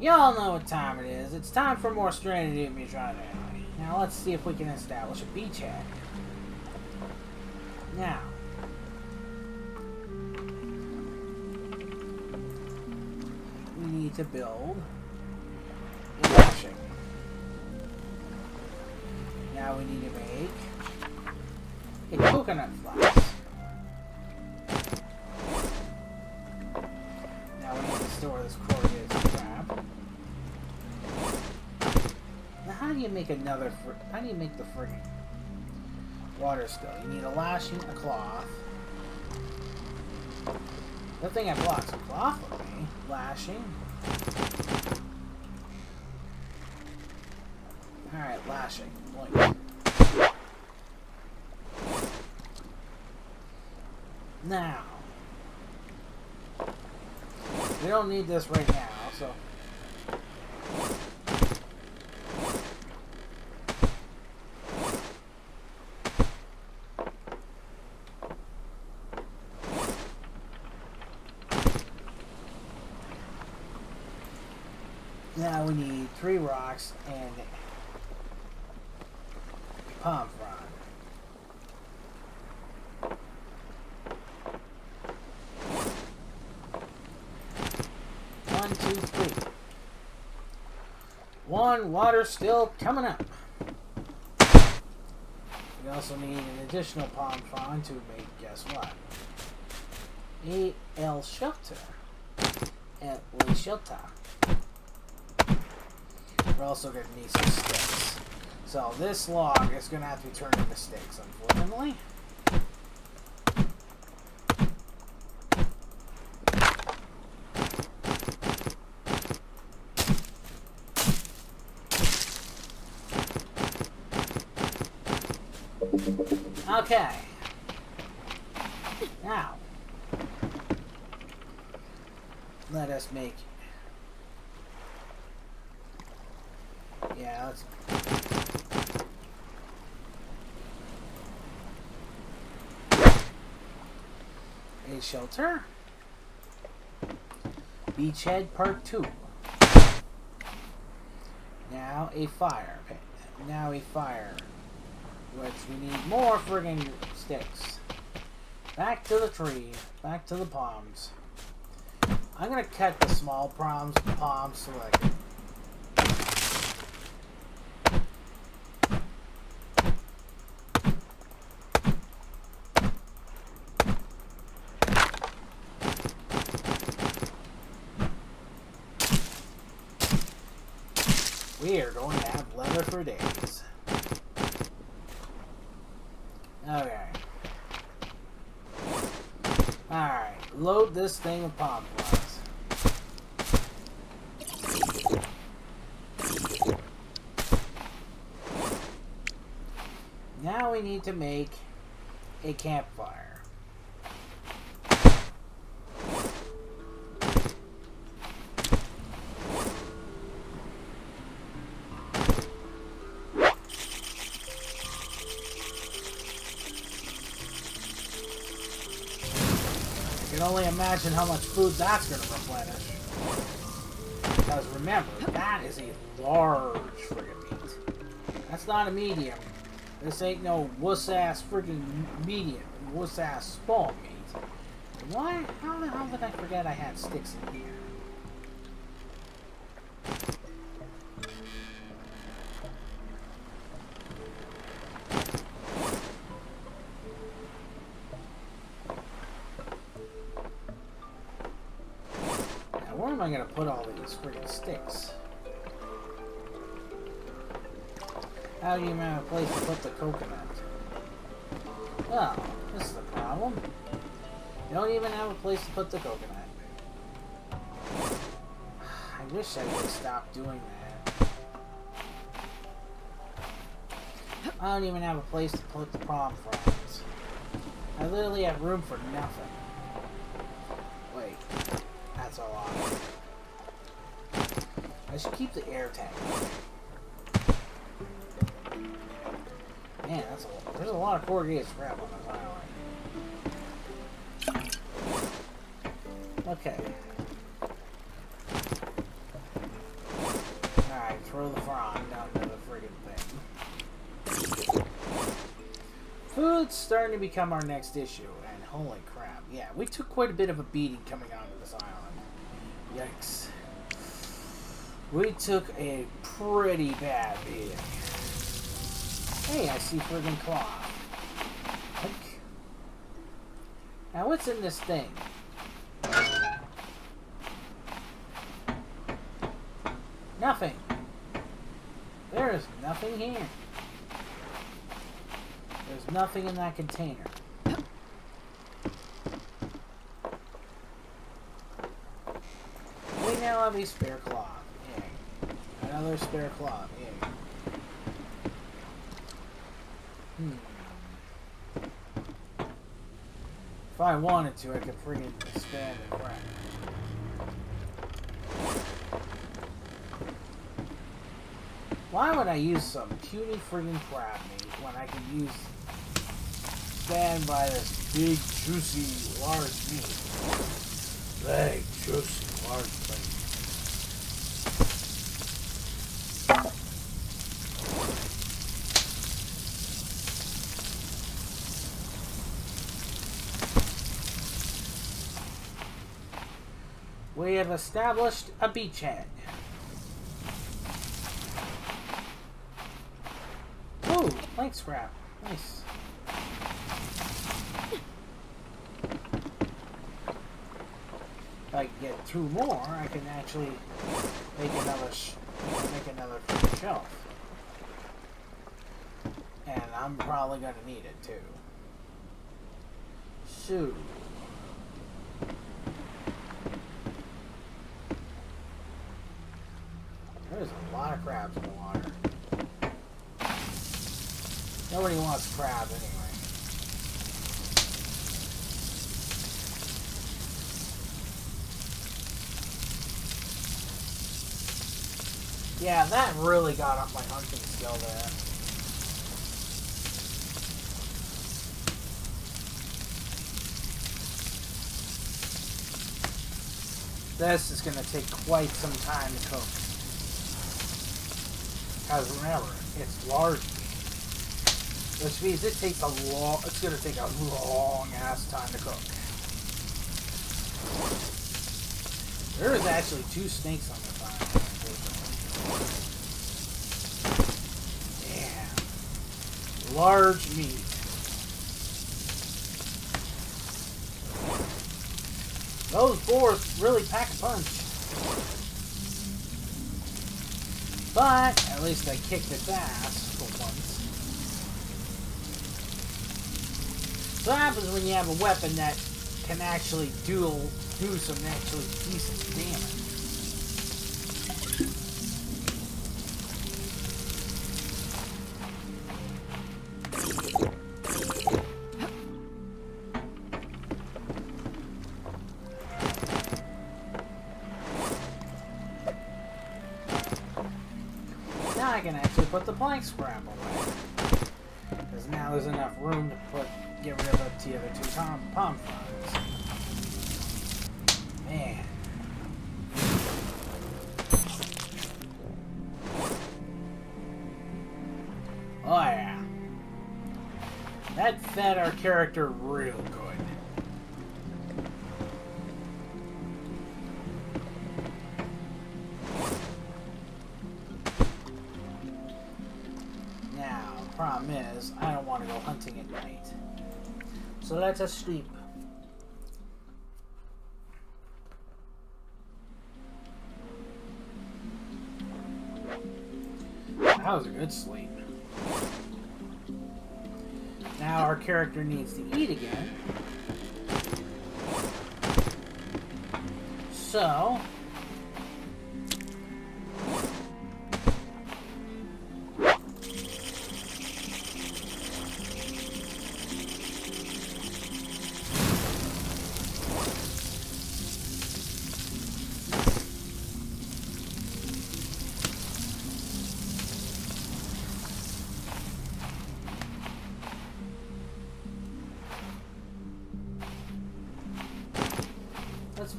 Y'all know what time it is. It's time for more at Mutron Alley. Now let's see if we can establish a beachhead. Now. We need to build a lashing. Now we need to make a coconut flask. Now we need to store this corrugated Do you make another how do you make the friggin' water still? You need a lashing, a cloth. The thing I blocks a cloth for me. Lashing. Alright, lashing. Blink. Now. We don't need this right now, so. Now we need three rocks and a palm frond. One, two, three. One water still coming up. We also need an additional palm frond to make guess what? A L shelter. L shelter. We're also need some sticks. So this log is gonna have to be turned into sticks, unfortunately. Okay. Now, let us make. Yeah, let's. A shelter. Beachhead Part 2. Now a fire. Now a fire which we need more friggin' sticks. Back to the tree. Back to the palms. I'm gonna cut the small palms, palms so I can We are going to have leather for days. Okay. Alright, load this thing with palm flies. Now we need to make a campfire. Imagine how much food that's going to replenish. Because remember, that is a large friggin' meat. That's not a medium. This ain't no wuss-ass friggin' medium, wuss-ass small meat. Why? How the hell did I forget I had sticks in here? I gonna put all these friggin' sticks? How do you even have a place to put the coconut? Well, this is the problem. You don't even have a place to put the coconut. I wish I would stop doing that. I don't even have a place to put the palm fronds. I literally have room for nothing. Wait, that's a lot. I should keep the air tank. Man, that's a lot. There's a lot of corrugated scrap on this island. Okay. Alright, throw the frog down to the friggin' thing. Food's starting to become our next issue, and holy crap, yeah, we took quite a bit of a beating coming onto We took a pretty bad beating. Hey, I see friggin' cloth. Now, what's in this thing? Nothing. There is nothing here. There's nothing in that container. We now have a spare cloth. Another spare claw, Yay. Hmm. If I wanted to, I could friggin' expand the crap. Why would I use some puny friggin' crab meat when I can use stand by this big, juicy, large meat? Big, juicy, large thing. We have established a beachhead. Ooh, plank scrap. Nice. If I get two more, I can actually make another make another shelf. And I'm probably gonna need it too. So There's a lot crabs in the water. Nobody wants crab anyway. Yeah, that really got up my hunting skill there. This is going to take quite some time to cook. Because remember, it's large which means it takes a long, it's going to take a long ass time to cook. There is actually two snakes on this island. Yeah. Large meat. Those boars really pack a punch. But, at least I kicked its ass for once. So what happens when you have a weapon that can actually do do some actually decent damage? I can actually put the plank scrap away. Because now there's enough room to put get rid of the other two palm, palm fronds. Man. Oh yeah. That fed our character real good. Sleep. That was a good sleep. Now our character needs to eat again. So,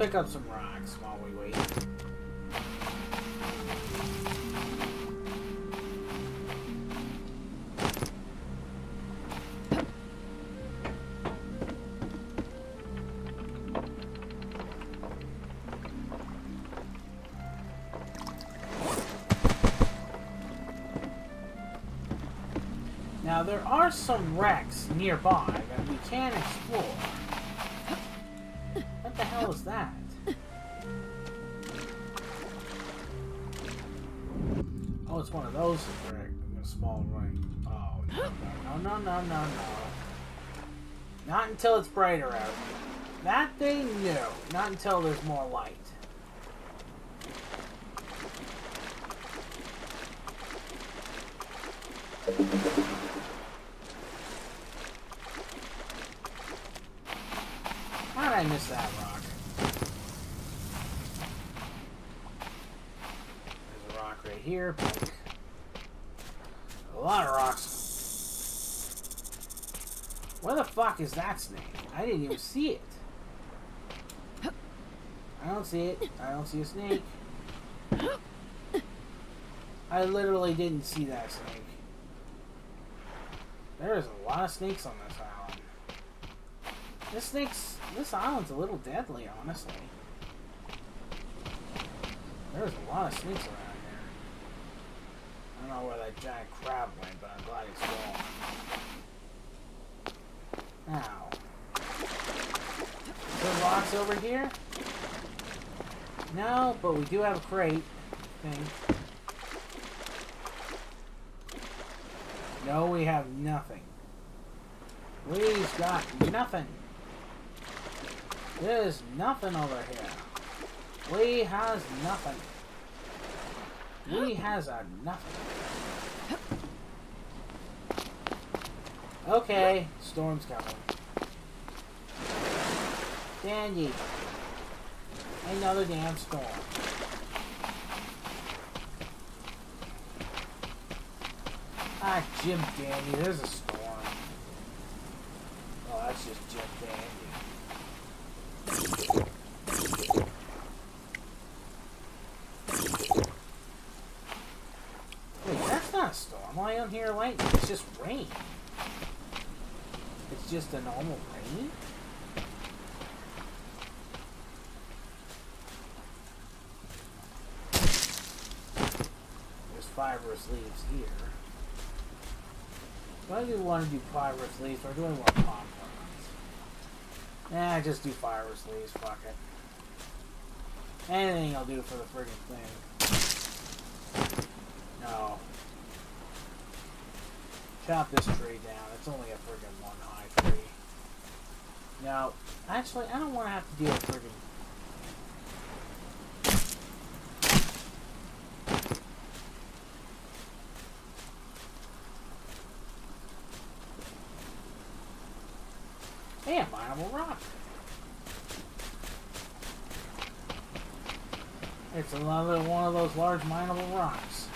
pick up some rocks while we wait. Now there are some wrecks nearby that we can explore. One of those in a small ring. Oh, no, no, no, no, no, no. Not until it's brighter out. That they knew. Not until there's more light. How did I miss that rock? There's a rock right here. A lot of rocks. Where the fuck is that snake? I didn't even see it. I don't see it. I don't see a snake. I literally didn't see that snake. There's a lot of snakes on this island. This snake's this island's a little deadly, honestly. There's a lot of snakes around here. I don't know where that giant crab went, but I'm glad he's gone. Now. There rocks over here? No, but we do have a crate thing. No, we have nothing. We've got nothing. There's nothing over here. We has nothing. We has a nothing. Okay, storm's coming. Dandy. Another damn storm. Ah, Jim Dandy, there's a storm. Oh, that's just Jim Dandy. Wait, that's not a storm. Why on here lightning? It's just rain. It's just a normal rain? There's fibrous leaves here. Do I do want to do fibrous leaves or do I want ferns? Nah, just do fibrous leaves, fuck it. Anything I'll do for the friggin' thing. No. Chop this tree down. It's only a friggin' one high tree. No. Actually, I don't want to have to deal with friggin' Damn, mineable rock. It's another one of those large mineable rocks.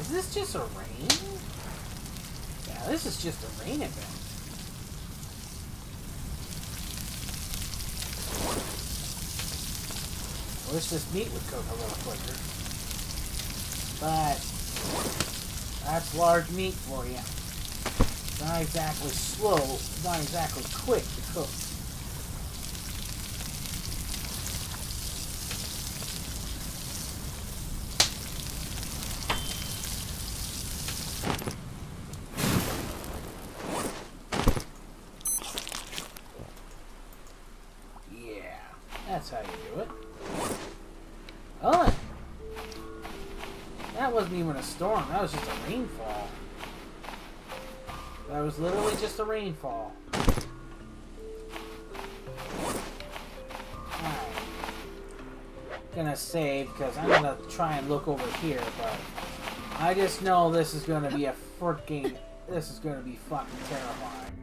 Is just a rain? Yeah, this is just a rain event. I wish this meat would cook a little quicker. But that's large meat for you. Not exactly slow, not exactly quick to cook. Yeah, that's how you do it. Oh, that wasn't even a storm. That was just a rainfall. That was literally just a rainfall. Alright. Gonna save because I'm gonna try and look over here, but I just know this is gonna be a freaking. This is gonna be fucking terrifying.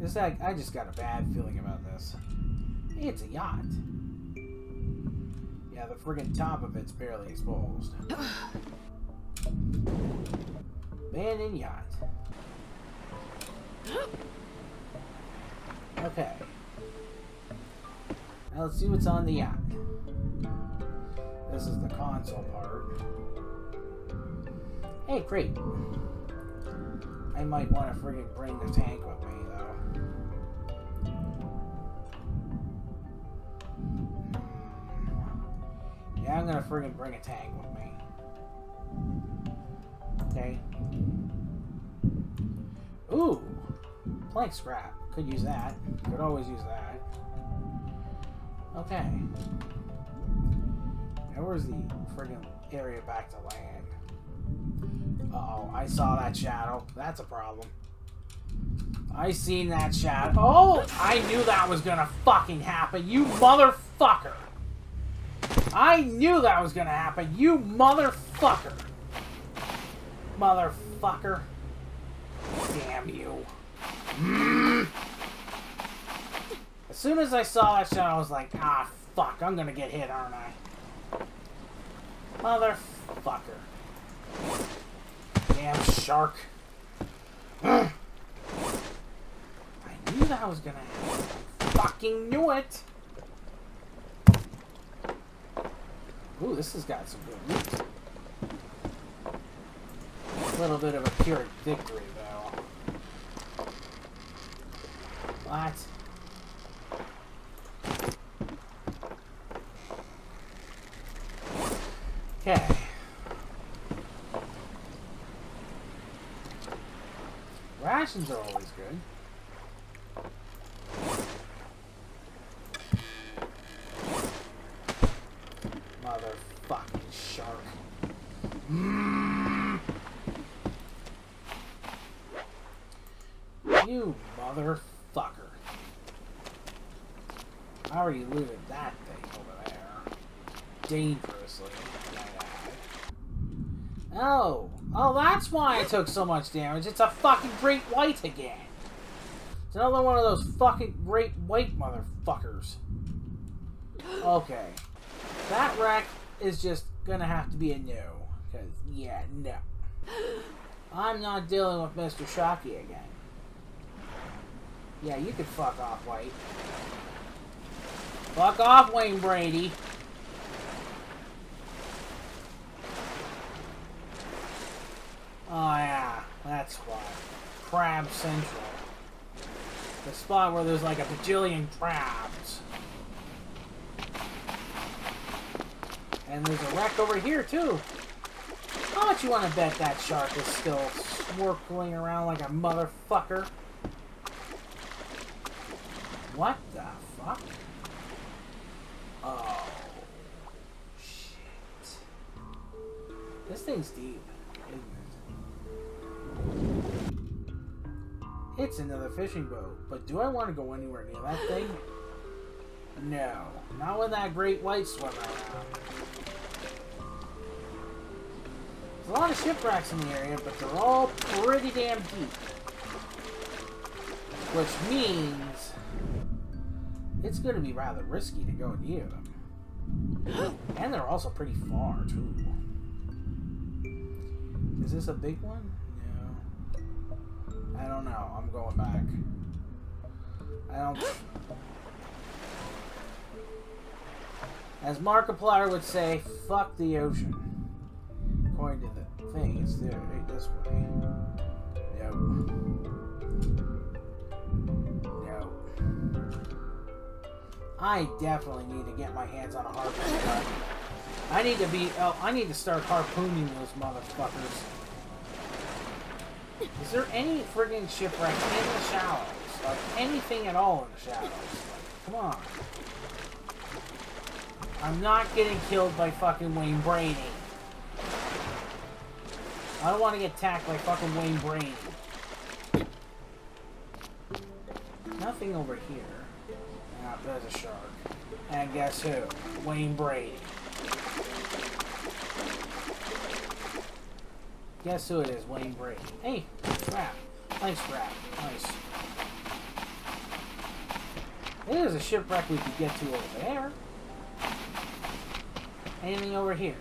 This like I just got a bad feeling about this. It's a yacht. Yeah, the friggin' top of it's barely exposed. Abandoned yacht. Okay. Now let's see what's on the yacht. This is the console part. Hey, great. I might want to friggin' bring the tank with me, I'm gonna friggin' bring a tank with me. Okay. Ooh! Plank scrap. Could use that. Could always use that. Okay. Now where's the friggin' area back to land? Uh oh I saw that shadow. That's a problem. I seen that shadow. Oh! I knew that was gonna fucking happen, you motherfucker! I knew that was gonna happen, you motherfucker! Motherfucker. Damn you. Mm. As soon as I saw that shadow, I was like, ah, fuck, I'm gonna get hit, aren't I? Motherfucker. Damn shark. I knew that was gonna happen. I fucking knew it! Ooh, this has got some good loot. A little bit of a pyrrhic victory, though. What? Okay. Rations are always good. Motherfucking shark. Mm. You motherfucker. I already looted that thing over there. Dangerously. Oh. Oh, that's why I took so much damage. It's a fucking great white again. It's another one of those fucking great white motherfuckers. Okay. That wreck is just gonna have to be a no. Because, yeah, no. I'm not dealing with Mr. Shocky again. Yeah, you could fuck off, White. Fuck off, Wayne Brady. Oh yeah, that's why. Crab Central. The spot where there's like a bajillion crabs. And there's a wreck over here too. How much you want to bet that shark is still swirling around like a motherfucker? What the fuck? Oh. Shit. This thing's deep, It's another fishing boat, but do I want to go anywhere near that thing? No. Not with that great white around. There's a lot of shipwrecks in the area, but they're all pretty damn deep. Which means it's going to be rather risky to go near them. And they're also pretty far, too. Is this a big one? No. I don't know. I'm going back. I don't... As Markiplier would say, fuck the ocean. According to the thing, it's there, right this way. Nope. I definitely need to get my hands on a harpoon. gun. I need to be, oh, I need to start harpooning those motherfuckers. Is there any friggin' shipwreck in the shallows? Like, anything at all in the shallows? Come on. I'm not getting killed by fucking Wayne Brady. I don't want to get attacked by fucking Wayne Brady. Nothing over here. Ah, there's a shark. And guess who? Wayne Brady. Guess who it is? Wayne Brady. Hey, scrap. Nice scrap. Nice. There's a shipwreck we could get to over there. Anything over here?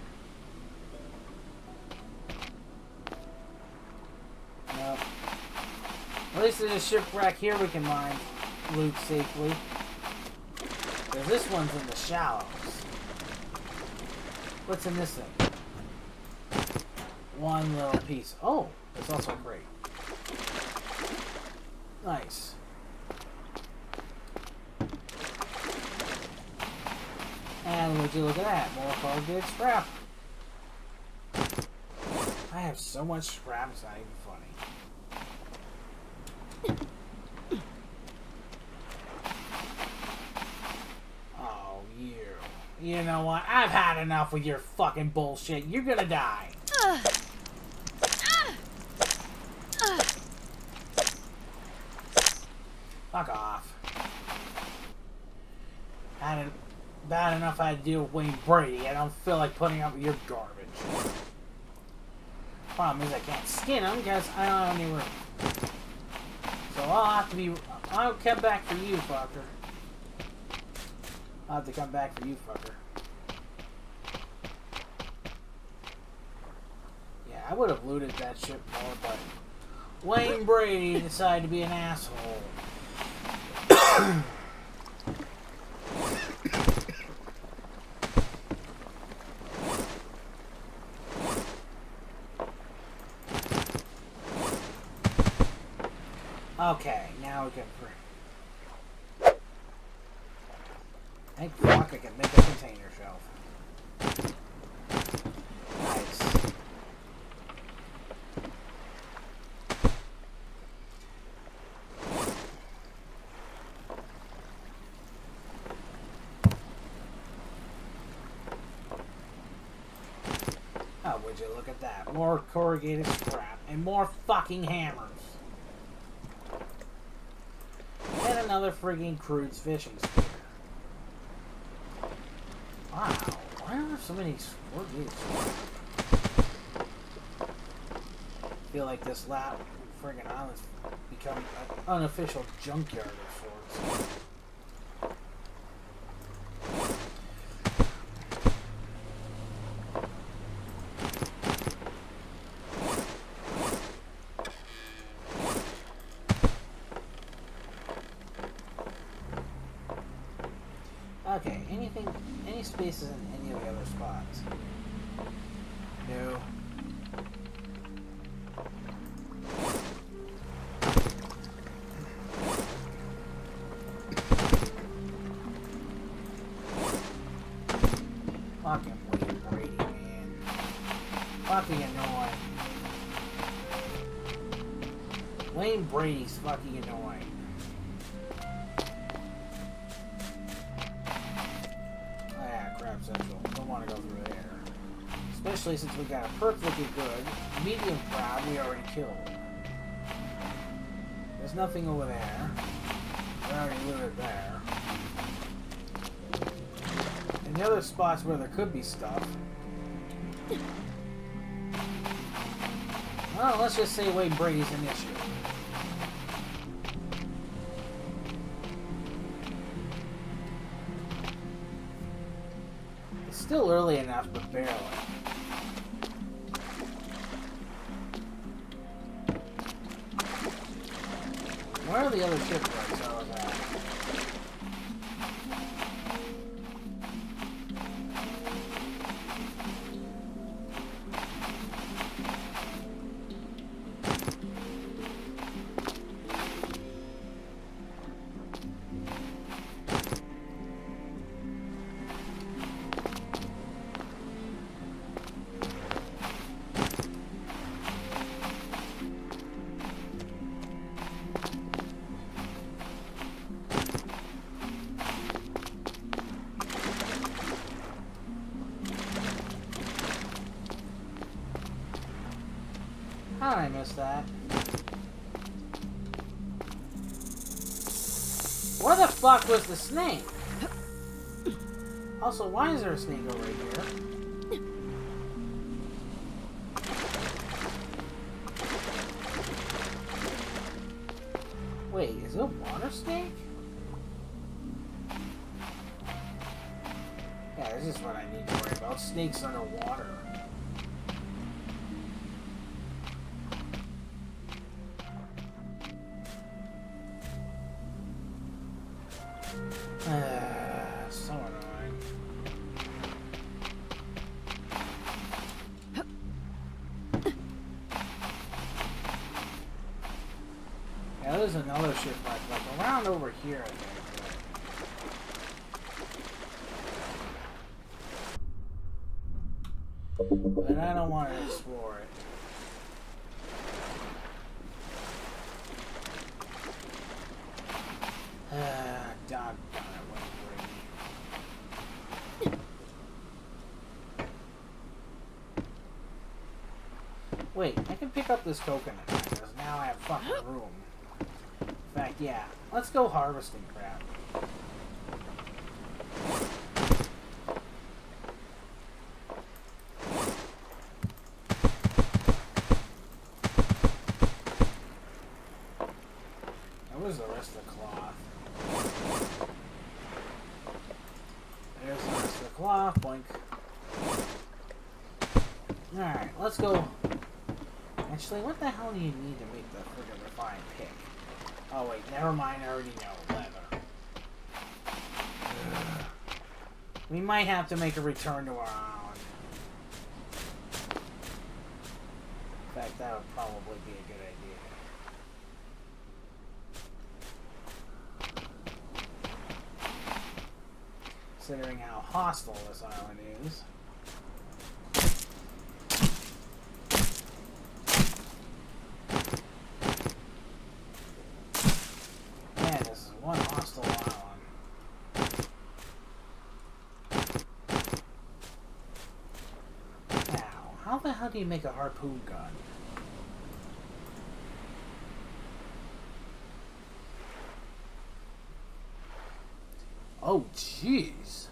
Nope. At least there's a shipwreck here we can mine loot safely. Because this one's in the shallows. What's in this thing? One little piece. Oh, it's also great. Nice. And would you look at that? More corrugated scrap. I have so much scrap, it's not even funny. Oh, you. You know what? I've had enough with your fucking bullshit. You're gonna die. Fuck off. Had it bad enough I had to deal with Wayne Brady. I don't feel like putting up with your garbage. Problem is I can't skin him because I don't have any room. So I'll have to be... I'll come back for you, fucker. I'll have to come back for you, fucker. Yeah, I would have looted that ship more, but... Wayne Brady decided to be an asshole. Okay, now we can. Thank fuck I can make a container shelf. Nice. Oh, would you look at that? More corrugated scrap and more fucking hammers. And another frigging crude's fishing spear. Wow, why are there so many corrugated scrap? feel like this lap friggin' island's become an unofficial junkyard of sorts. Fucking Wayne Brady, man. Fucking annoying. Wayne Brady's fucking annoying. Ah, crab central. Don't want to go through there. Especially since we got a perfectly good medium crab we already killed. There's nothing over there. We already looted there. The other spots where there could be stuff. Well, let's just say Wayne Brady's an issue. It's still early enough, but barely. Miss that? Where the fuck was the snake? Also, why is there a snake over here? There's another ship like, like around over here, I think. But I don't want to explore it. Ah, brain. Wait, I can pick up this coconut because now I have fucking room. In fact, yeah, let's go harvesting crap. Where's the rest of the cloth? There's the rest of the cloth. Boink. Alright, let's go. Actually, what the hell do you need to make the friggin' refined pick? Oh, wait, never mind. I already know. Leather. We might have to make a return to our island. In fact, that would probably be a good idea. considering how hostile this island is. Man, this is one hostile island. Now, how the hell do you make a harpoon gun? Oh, jeez.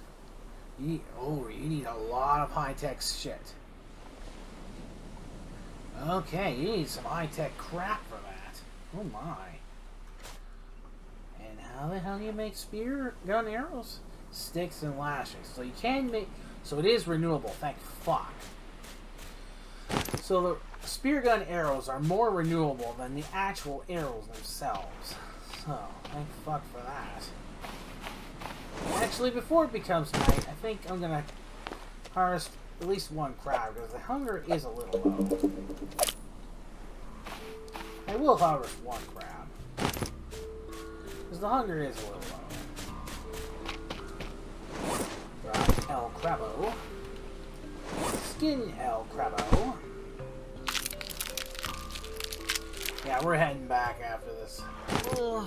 You need, oh, you need a lot of high-tech shit. Okay, you need some high-tech crap for that. Oh my. And how the hell do you make spear gun arrows? Sticks and lashings. So you can make... So it is renewable, thank fuck. So the spear gun arrows are more renewable than the actual arrows themselves. So, thank fuck for that. Actually, before it becomes night, I think I'm gonna harvest at least one crab because the hunger is a little low. I will harvest one crab because the hunger is a little low. Drop El Crabo. Skin El Crabo. Yeah, we're heading back after this. Ugh.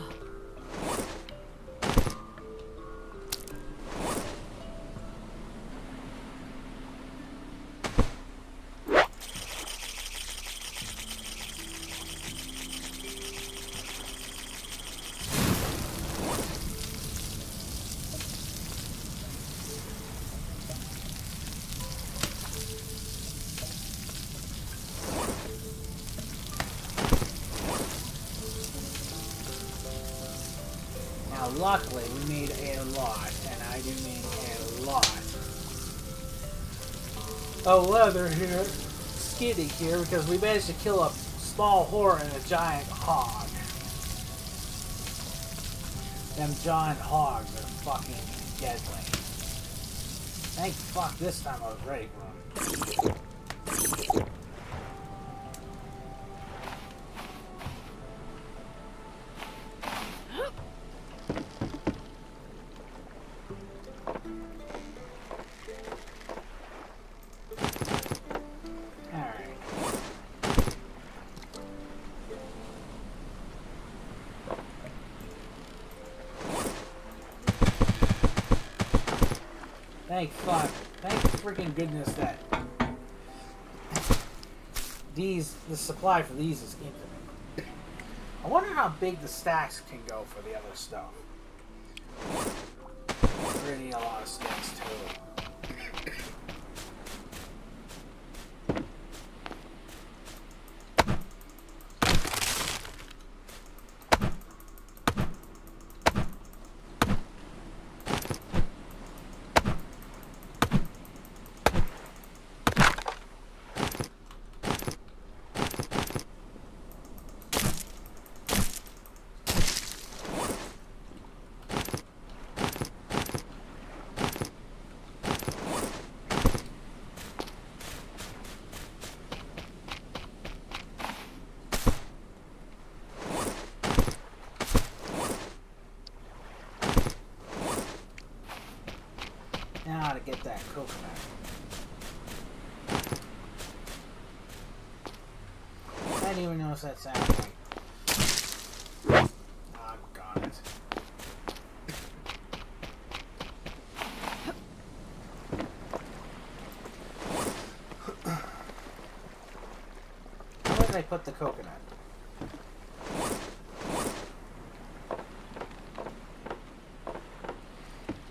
Luckily, we made a lot, and I do mean a lot. Oh, of leather here, skitty here, because we managed to kill a small whore and a giant hog. Them giant hogs are fucking deadly. Thank fuck this time I was ready for them. Thank fuck. Thank freaking goodness that these the supply for these is infinite. I wonder how big the stacks can go for the other stuff. We're gonna need a lot of stacks too. that coconut. I didn't even notice that sound. Oh, got it. Where did I put the coconut?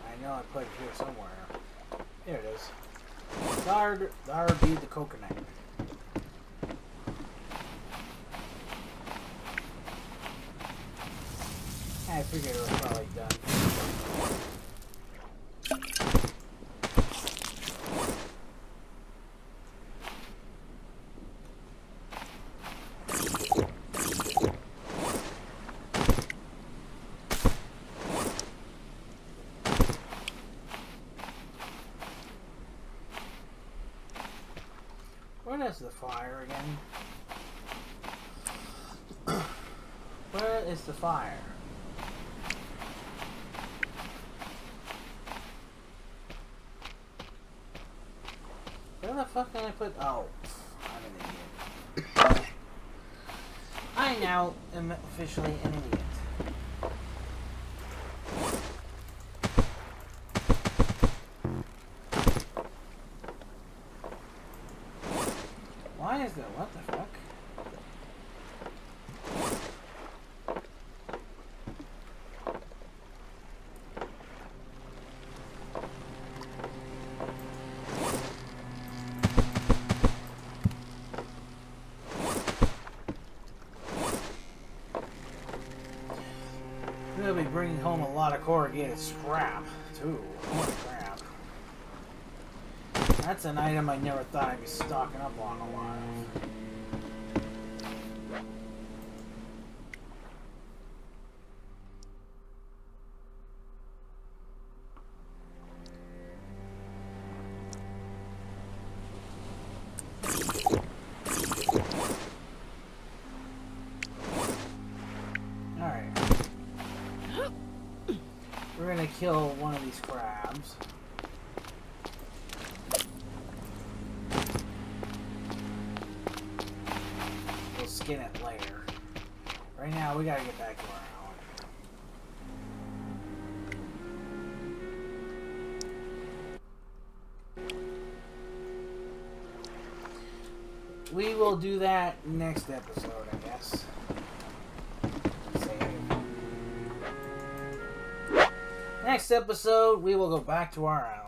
I know I put it here somewhere. There be the coconut. I figured it was probably done. Where is the fire again? Where is the fire? Where the fuck can I put? Oh, I'm an idiot. I now am officially an idiot. Why is there? What the fuck? We'll be bringing home a lot of corrugated scrap, too. Holy crap. That's an item I never thought I'd be stocking up on a lot. Kill one of these crabs. We'll skin it later. Right now, we gotta get back to our. We will do that next episode, Next episode, we will go back to our island.